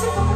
Yes.